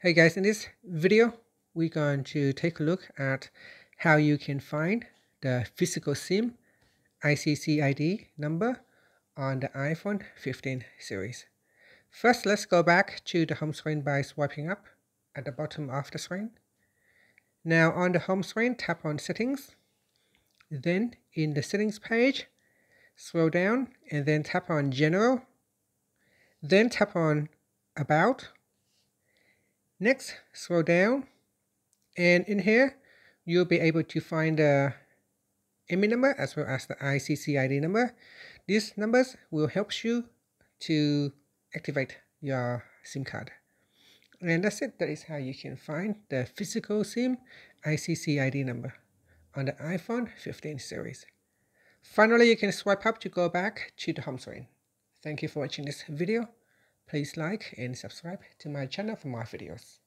Hey guys, in this video, we're going to take a look at how you can find the physical SIM ICC ID number on the iPhone 15 series. First, let's go back to the home screen by swiping up at the bottom of the screen. Now on the home screen, tap on settings. Then in the settings page, scroll down and then tap on general. Then tap on about Next, scroll down and in here, you'll be able to find the IMEI number as well as the ICC ID number. These numbers will help you to activate your SIM card. And that's it. That is how you can find the physical SIM ICC ID number on the iPhone 15 series. Finally, you can swipe up to go back to the home screen. Thank you for watching this video. Please like and subscribe to my channel for more videos.